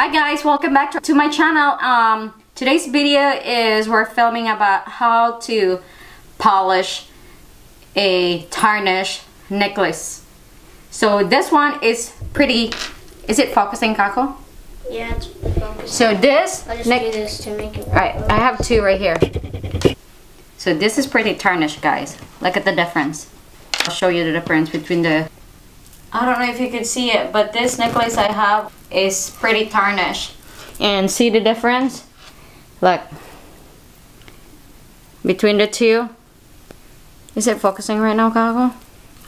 Hi guys, welcome back to, to my channel. Um, today's video is we're filming about how to polish a tarnish necklace. So this one is pretty, is it focusing Kako? Yeah, it's focused. So this, I'll just do this to make it. Alright, I have two right here. So this is pretty tarnished, guys. Look at the difference. I'll show you the difference between the... I don't know if you can see it, but this necklace I have is pretty tarnished. And see the difference? Look. Between the two. Is it focusing right now, Kago?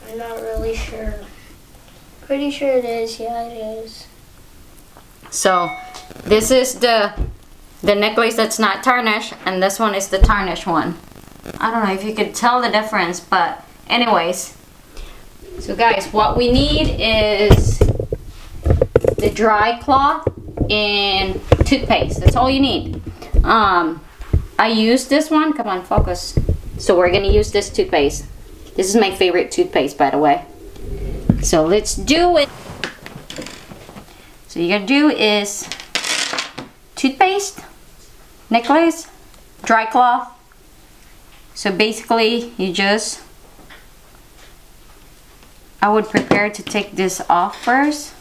I'm not really sure. Pretty sure it is. Yeah, it is. So this is the the necklace that's not tarnished and this one is the tarnished one. I don't know if you could tell the difference but anyways. So guys what we need is the dry cloth and toothpaste. That's all you need. Um, I use this one. Come on focus. So we're gonna use this toothpaste. This is my favorite toothpaste by the way. So let's do it. So you gotta do is toothpaste, necklace, dry cloth. So basically you just, I would prepare to take this off first.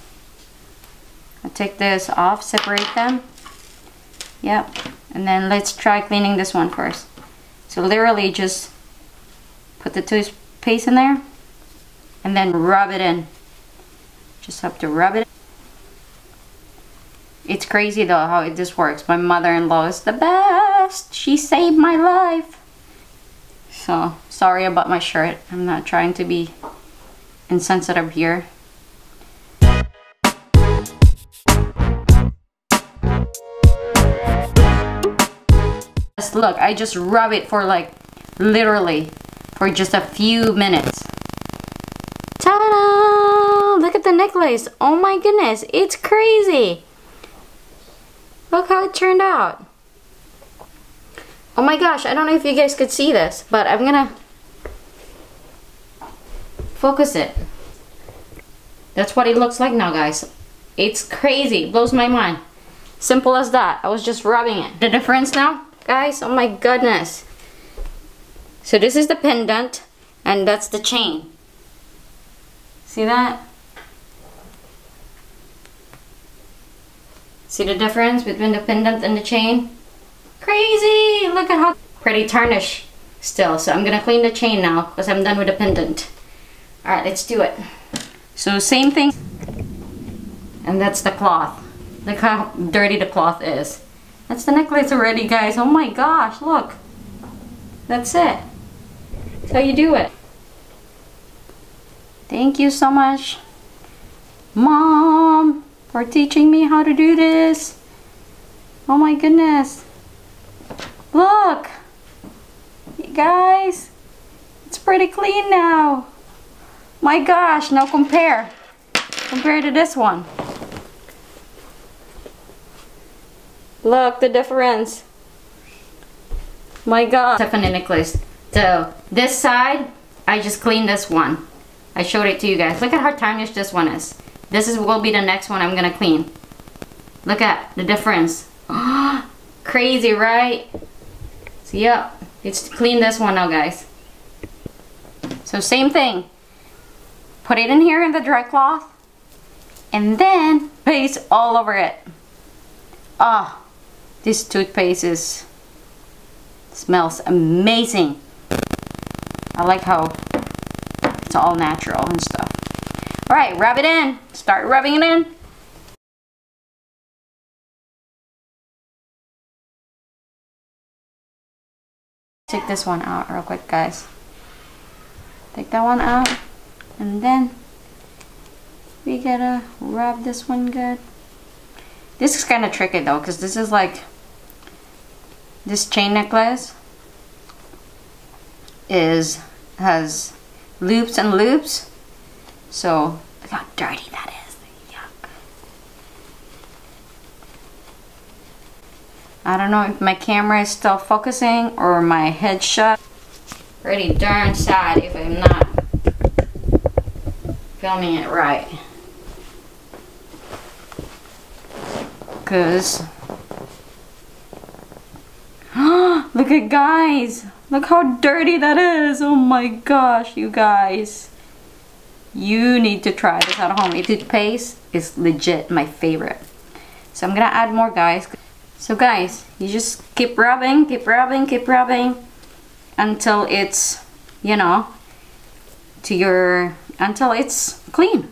i take this off, separate them. Yep, and then let's try cleaning this one first. So literally just put the toothpaste in there and then rub it in. Just have to rub it. It's crazy though how just works. My mother-in-law is the best. She saved my life. So, sorry about my shirt. I'm not trying to be insensitive here. Just Look, I just rub it for like, literally, for just a few minutes. Ta-da! Look at the necklace. Oh my goodness, it's crazy. Look how it turned out. Oh my gosh, I don't know if you guys could see this, but I'm gonna focus it. That's what it looks like now, guys. It's crazy, blows my mind. Simple as that. I was just rubbing it. The difference now, guys, oh my goodness. So this is the pendant, and that's the chain. See that? See the difference between the pendant and the chain? Crazy! Look at how pretty tarnish still. So I'm gonna clean the chain now because I'm done with the pendant. Alright, let's do it. So same thing. And that's the cloth. Look how dirty the cloth is. That's the necklace already, guys. Oh my gosh, look. That's it. That's how you do it. Thank you so much, Mom, for teaching me how to do this. Oh my goodness. Look, you guys, it's pretty clean now. My gosh, now compare. Compare to this one. Look, the difference. My god. Tiffany necklace. So, this side, I just cleaned this one. I showed it to you guys. Look at how tarnished this one is. This is will be the next one I'm gonna clean. Look at the difference. Crazy, right? So yep, it's clean this one now, guys. So same thing. Put it in here in the dry cloth. And then paste all over it. Ah, oh, this toothpaste is smells amazing. I like how it's all natural and stuff. All right, rub it in. Start rubbing it in. Take this one out real quick, guys. Take that one out. And then we gotta rub this one good. This is kind of tricky though, because this is like, this chain necklace is, has loops and loops. So, look how dirty that is. Yuck. I don't know if my camera is still focusing or my head shut. Pretty darn sad if I'm not filming it right. Cause look at guys look how dirty that is oh my gosh you guys you need to try this at home. Toothpaste is legit my favorite. So I'm gonna add more guys. So guys, you just keep rubbing, keep rubbing, keep rubbing until it's, you know, to your, until it's clean.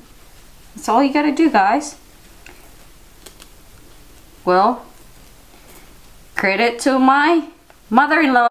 That's all you gotta do guys. Well, credit to my mother-in-law.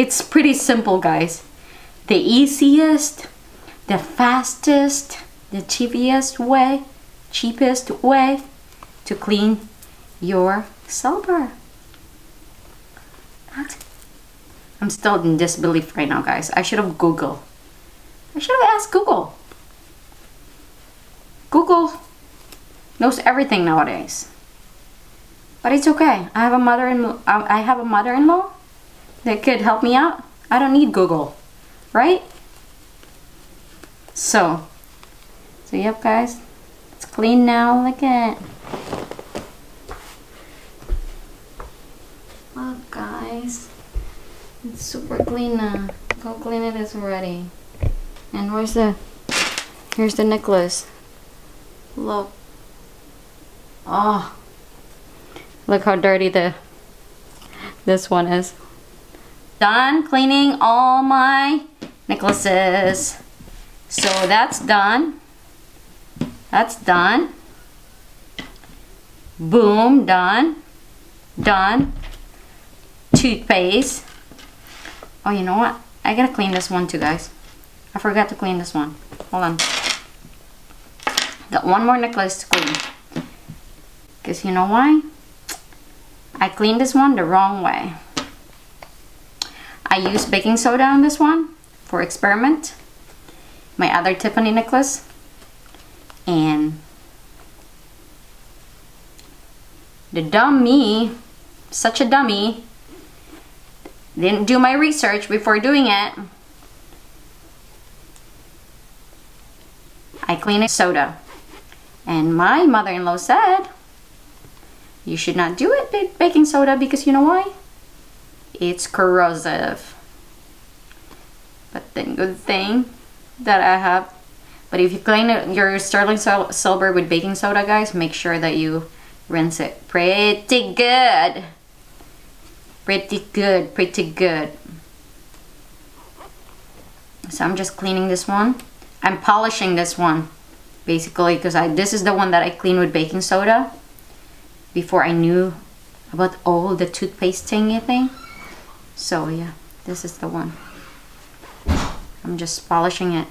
It's pretty simple, guys. The easiest, the fastest, the cheapest way, cheapest way to clean your silver. I'm still in disbelief right now, guys. I should have Google. I should have asked Google. Google knows everything nowadays. But it's okay. I have a mother-in-law. I have a mother-in-law that could help me out. I don't need Google, right? So, so yep guys, it's clean now, look at it. Look guys, it's super clean now. How clean it is already. And where's the, here's the necklace. Look. Oh, look how dirty the, this one is done cleaning all my necklaces. So that's done. That's done. Boom, done. Done. Toothpaste. Oh, you know what? I gotta clean this one too, guys. I forgot to clean this one. Hold on. Got one more necklace to clean. Because you know why? I cleaned this one the wrong way. I used baking soda on this one for experiment. My other Tiffany necklace. And the dummy, such a dummy, didn't do my research before doing it. I clean it soda. And my mother-in-law said, you should not do it baking soda because you know why? It's corrosive. But then good thing that I have but if you clean your sterling silver with baking soda guys make sure that you rinse it pretty good. Pretty good pretty good. So I'm just cleaning this one. I'm polishing this one basically because I this is the one that I clean with baking soda before I knew about all the toothpaste thingy thing so yeah, this is the one. I'm just polishing it.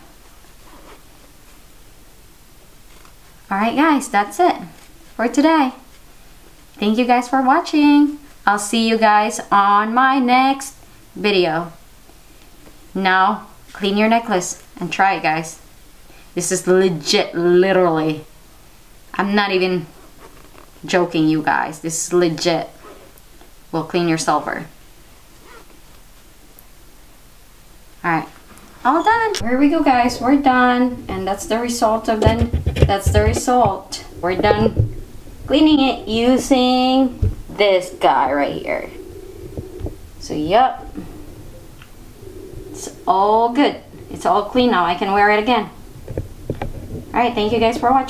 Alright guys, that's it for today. Thank you guys for watching. I'll see you guys on my next video. Now, clean your necklace and try it guys. This is legit, literally. I'm not even joking you guys. This is legit. Will clean your silver. Alright, all done. Here we go guys, we're done. And that's the result of then, that's the result. We're done cleaning it using this guy right here. So yep, it's all good. It's all clean now, I can wear it again. Alright, thank you guys for watching.